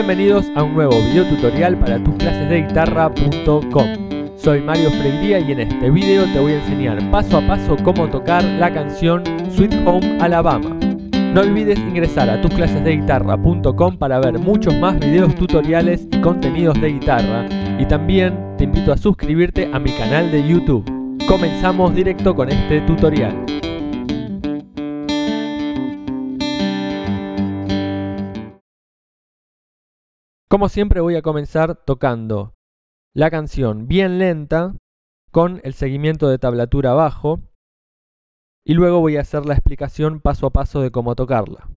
Bienvenidos a un nuevo video tutorial para tus clases de guitarra.com. Soy Mario Freiría y en este video te voy a enseñar paso a paso cómo tocar la canción Sweet Home Alabama. No olvides ingresar a tusclasesdeguitarra.com para ver muchos más videos tutoriales y contenidos de guitarra y también te invito a suscribirte a mi canal de YouTube. Comenzamos directo con este tutorial. Como siempre voy a comenzar tocando la canción bien lenta con el seguimiento de tablatura abajo y luego voy a hacer la explicación paso a paso de cómo tocarla.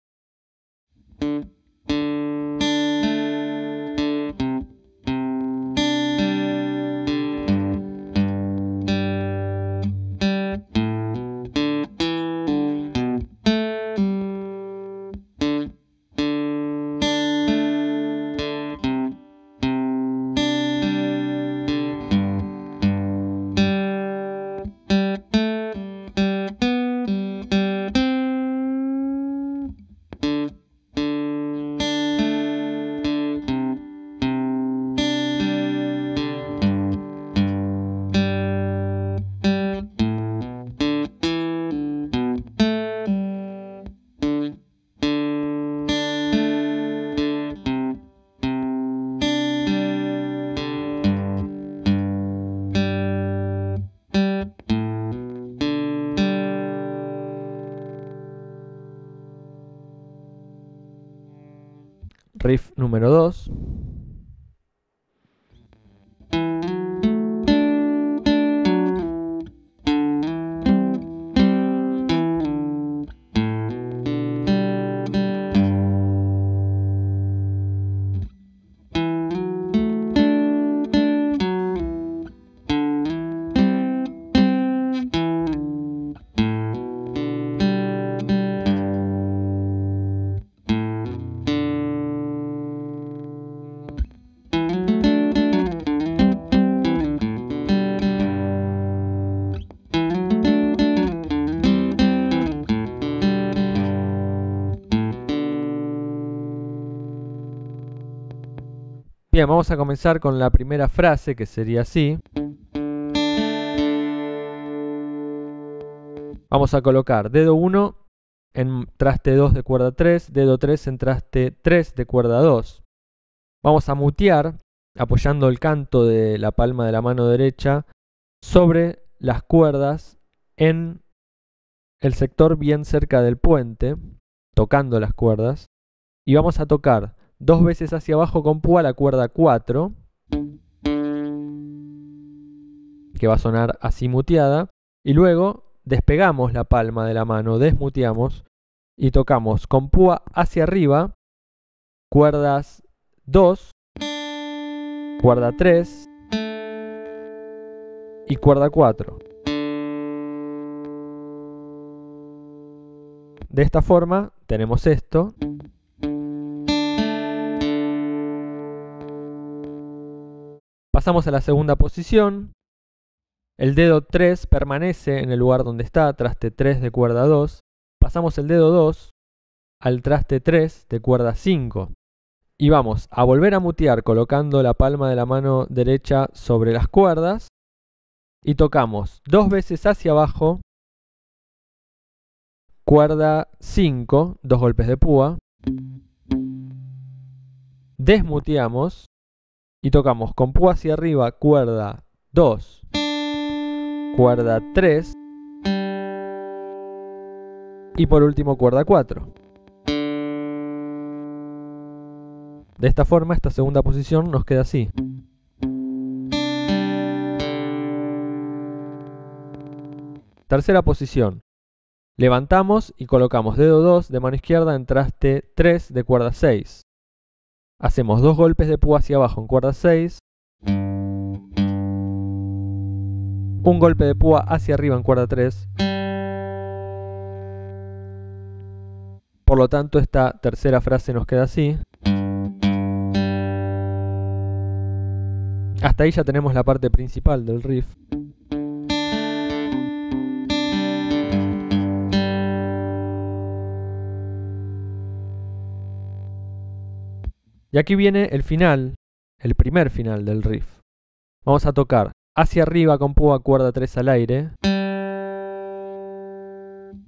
Número 2. Bien, vamos a comenzar con la primera frase que sería así. Vamos a colocar dedo 1 en traste 2 de cuerda 3, dedo 3 en traste 3 de cuerda 2. Vamos a mutear apoyando el canto de la palma de la mano derecha sobre las cuerdas en el sector bien cerca del puente, tocando las cuerdas. Y vamos a tocar dos veces hacia abajo con púa la cuerda 4, que va a sonar así muteada, y luego despegamos la palma de la mano, desmuteamos y tocamos con púa hacia arriba, cuerdas 2, cuerda 3 y cuerda 4. De esta forma tenemos esto. Pasamos a la segunda posición. El dedo 3 permanece en el lugar donde está, traste 3 de cuerda 2. Pasamos el dedo 2 al traste 3 de cuerda 5. Y vamos a volver a mutear colocando la palma de la mano derecha sobre las cuerdas. Y tocamos dos veces hacia abajo, cuerda 5, dos golpes de púa. Desmuteamos y tocamos con púa hacia arriba, cuerda 2, cuerda 3 y por último cuerda 4. De esta forma esta segunda posición nos queda así. Tercera posición. Levantamos y colocamos dedo 2 de mano izquierda en traste 3 de cuerda 6. Hacemos dos golpes de púa hacia abajo en cuerda 6. Un golpe de púa hacia arriba en cuerda 3. Por lo tanto, esta tercera frase nos queda así. Hasta ahí ya tenemos la parte principal del riff. Y aquí viene el final, el primer final del riff. Vamos a tocar hacia arriba con púa cuerda 3 al aire.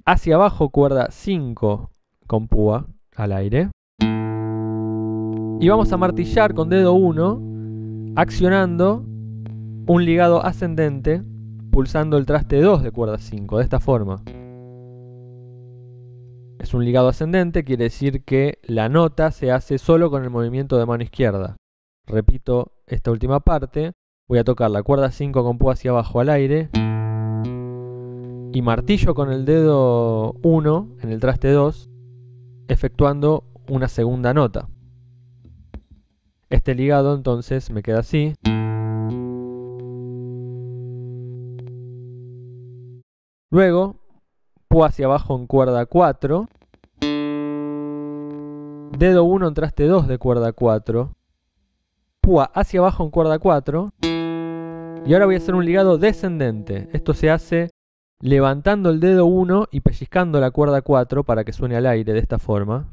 Hacia abajo cuerda 5 con púa al aire. Y vamos a martillar con dedo 1, accionando un ligado ascendente, pulsando el traste 2 de cuerda 5, de esta forma. Es un ligado ascendente, quiere decir que la nota se hace solo con el movimiento de mano izquierda. Repito esta última parte. Voy a tocar la cuerda 5 con púa hacia abajo al aire. Y martillo con el dedo 1 en el traste 2, efectuando una segunda nota. Este ligado entonces me queda así. Luego, púa hacia abajo en cuerda 4. Dedo 1 en traste 2 de cuerda 4. Púa hacia abajo en cuerda 4. Y ahora voy a hacer un ligado descendente. Esto se hace levantando el dedo 1 y pellizcando la cuerda 4 para que suene al aire de esta forma.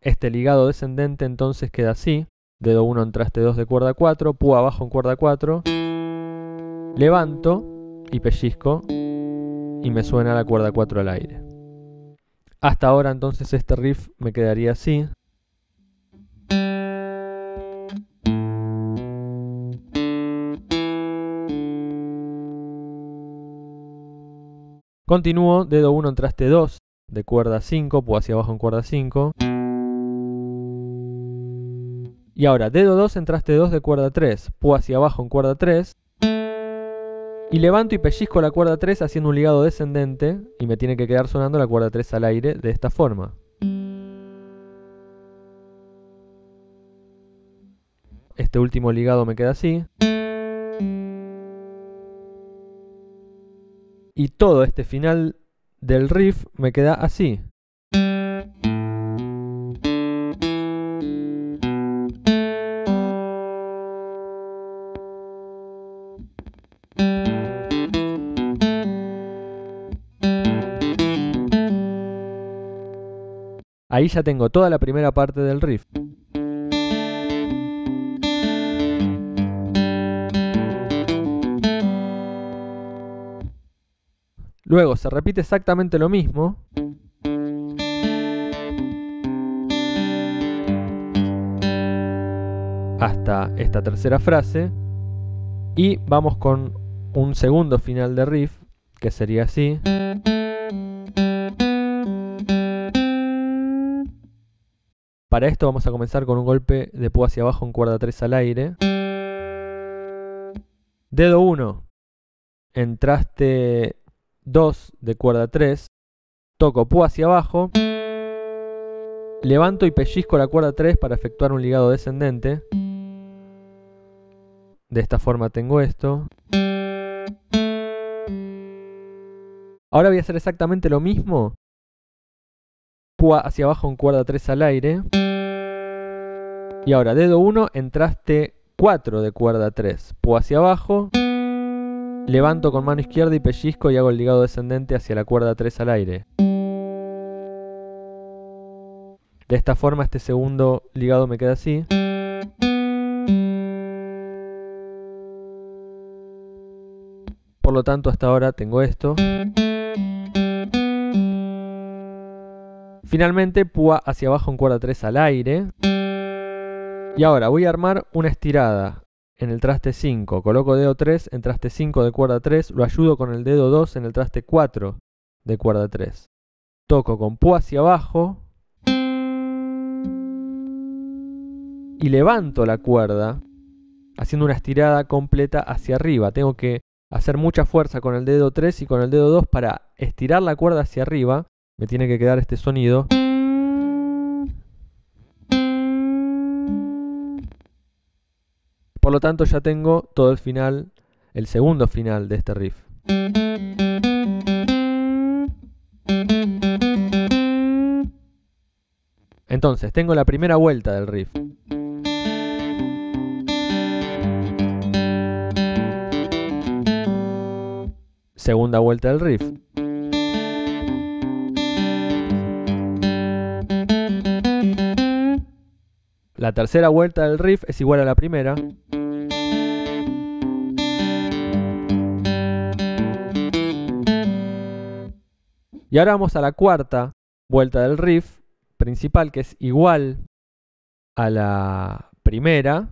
Este ligado descendente entonces queda así. Dedo 1 en traste 2 de cuerda 4, púa abajo en cuerda 4. Levanto y pellizco y me suena la cuerda 4 al aire. Hasta ahora entonces este riff me quedaría así. Continúo, dedo 1 en traste 2 de cuerda 5, púa hacia abajo en cuerda 5. Y ahora, dedo 2 en traste 2 de cuerda 3, púa hacia abajo en cuerda 3. Y levanto y pellizco la cuerda 3 haciendo un ligado descendente y me tiene que quedar sonando la cuerda 3 al aire de esta forma. Este último ligado me queda así. Y todo este final del riff me queda así. Ahí ya tengo toda la primera parte del riff. Luego se repite exactamente lo mismo. Hasta esta tercera frase. Y vamos con un segundo final de riff, que sería así. Para esto vamos a comenzar con un golpe de púa hacia abajo en cuerda 3 al aire. Dedo 1 en traste 2 de cuerda 3, toco púa hacia abajo, levanto y pellizco la cuerda 3 para efectuar un ligado descendente. De esta forma tengo esto. Ahora voy a hacer exactamente lo mismo. Púa hacia abajo en cuerda 3 al aire. Y ahora dedo 1 en traste 4 de cuerda 3. Púa hacia abajo. Levanto con mano izquierda y pellizco y hago el ligado descendente hacia la cuerda 3 al aire. De esta forma este segundo ligado me queda así. Por lo tanto hasta ahora tengo esto. Finalmente púa hacia abajo en cuerda 3 al aire. Y ahora voy a armar una estirada en el traste 5, coloco dedo 3 en traste 5 de cuerda 3, lo ayudo con el dedo 2 en el traste 4 de cuerda 3. Toco con púa hacia abajo y levanto la cuerda haciendo una estirada completa hacia arriba. Tengo que hacer mucha fuerza con el dedo 3 y con el dedo 2 para estirar la cuerda hacia arriba. Me tiene que quedar este sonido. Por lo tanto ya tengo todo el final, el segundo final de este riff. Entonces, tengo la primera vuelta del riff. Segunda vuelta del riff. La tercera vuelta del riff es igual a la primera. Y ahora vamos a la cuarta vuelta del riff principal que es igual a la primera.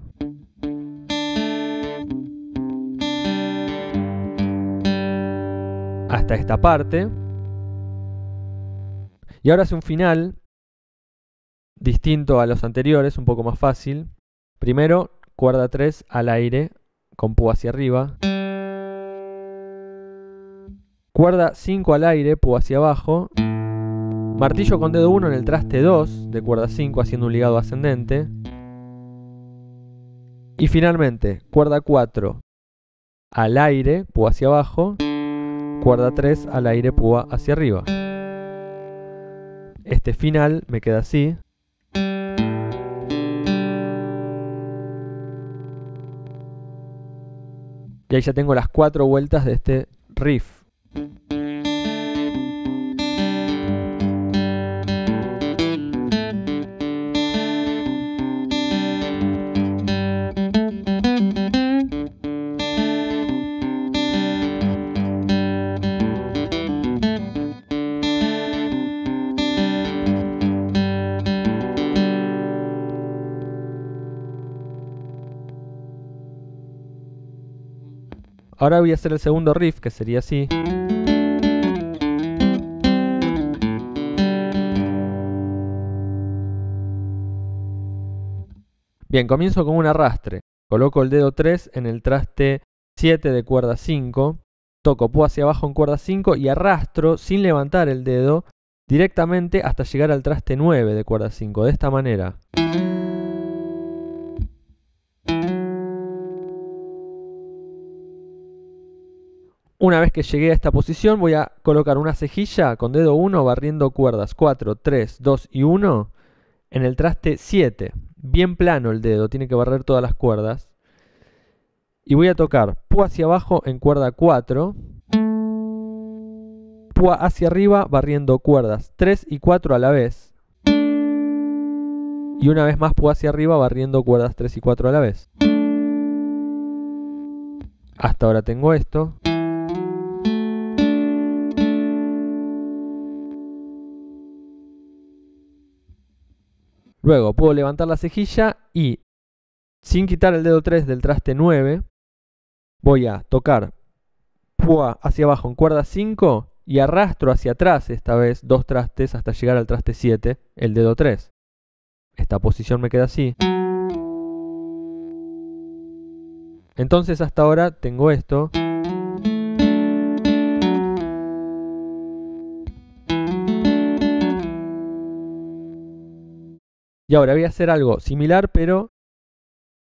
Hasta esta parte. Y ahora hace un final distinto a los anteriores, un poco más fácil. Primero, cuerda 3 al aire con púa hacia arriba. Cuerda 5 al aire, púa hacia abajo. Martillo con dedo 1 en el traste 2 de cuerda 5 haciendo un ligado ascendente. Y finalmente, cuerda 4 al aire, púa hacia abajo. Cuerda 3 al aire, púa hacia arriba. Este final me queda así. Y ahí ya tengo las cuatro vueltas de este riff. Ahora voy a hacer el segundo riff, que sería así. Bien, comienzo con un arrastre. Coloco el dedo 3 en el traste 7 de cuerda 5. Toco púa hacia abajo en cuerda 5 y arrastro sin levantar el dedo directamente hasta llegar al traste 9 de cuerda 5. De esta manera. Una vez que llegué a esta posición voy a colocar una cejilla con dedo 1 barriendo cuerdas 4, 3, 2 y 1 en el traste 7. Bien plano el dedo, tiene que barrer todas las cuerdas. Y voy a tocar púa hacia abajo en cuerda 4. Púa hacia arriba barriendo cuerdas 3 y 4 a la vez. Y una vez más púa hacia arriba barriendo cuerdas 3 y 4 a la vez. Hasta ahora tengo esto. Luego puedo levantar la cejilla y sin quitar el dedo 3 del traste 9, voy a tocar hacia abajo en cuerda 5 y arrastro hacia atrás esta vez dos trastes hasta llegar al traste 7, el dedo 3. Esta posición me queda así. Entonces hasta ahora tengo esto. Y ahora voy a hacer algo similar, pero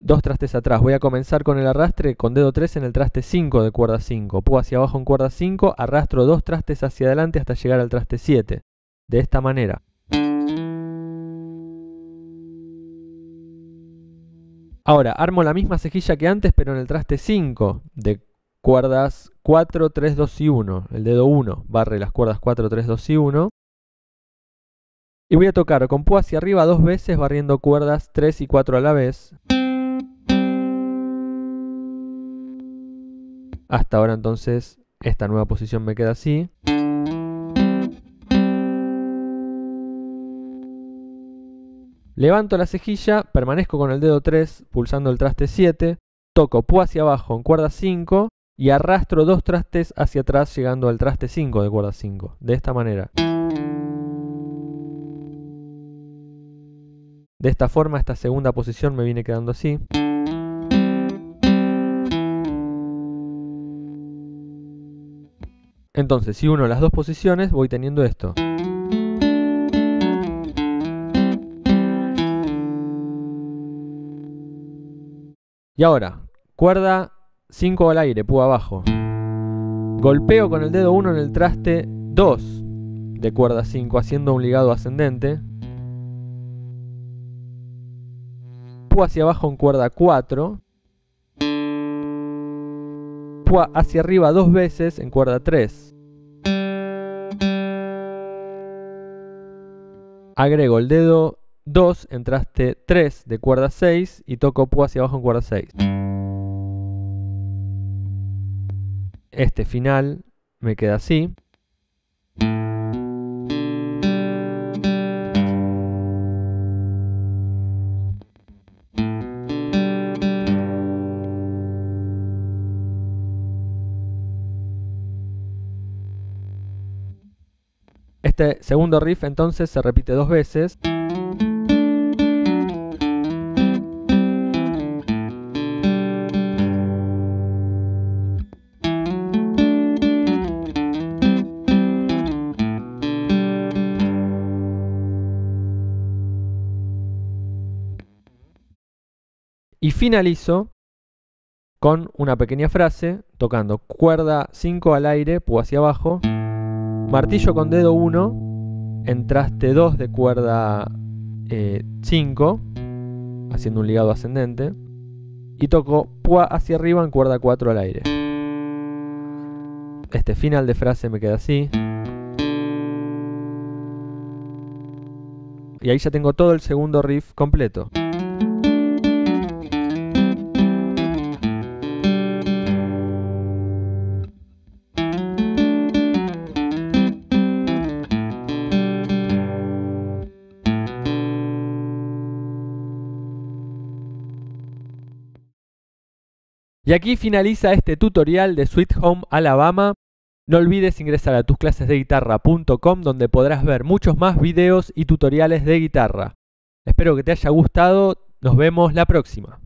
dos trastes atrás. Voy a comenzar con el arrastre con dedo 3 en el traste 5 de cuerda 5. Puedo hacia abajo en cuerda 5, arrastro dos trastes hacia adelante hasta llegar al traste 7. De esta manera. Ahora, armo la misma cejilla que antes, pero en el traste 5 de cuerdas 4, 3, 2 y 1. El dedo 1 barre las cuerdas 4, 3, 2 y 1. Y voy a tocar con púa hacia arriba dos veces barriendo cuerdas 3 y 4 a la vez. Hasta ahora entonces esta nueva posición me queda así. Levanto la cejilla, permanezco con el dedo 3 pulsando el traste 7, toco púa hacia abajo en cuerda 5 y arrastro dos trastes hacia atrás llegando al traste 5 de cuerda 5. De esta manera. De esta forma, esta segunda posición me viene quedando así. Entonces, si uno las dos posiciones, voy teniendo esto. Y ahora, cuerda 5 al aire, púa abajo. Golpeo con el dedo 1 en el traste 2 de cuerda 5, haciendo un ligado ascendente. Púa hacia abajo en cuerda 4, púa hacia arriba dos veces en cuerda 3. Agrego el dedo 2 en traste 3 de cuerda 6 y toco pu hacia abajo en cuerda 6. Este final me queda así. Este segundo riff entonces se repite dos veces. Y finalizo con una pequeña frase tocando cuerda 5 al aire, pu hacia abajo, martillo con dedo 1 en traste 2 de cuerda 5, eh, haciendo un ligado ascendente, y toco hacia arriba en cuerda 4 al aire. Este final de frase me queda así. Y ahí ya tengo todo el segundo riff completo. Y aquí finaliza este tutorial de Sweet Home Alabama. No olvides ingresar a tusclasesdeguitarra.com donde podrás ver muchos más videos y tutoriales de guitarra. Espero que te haya gustado. Nos vemos la próxima.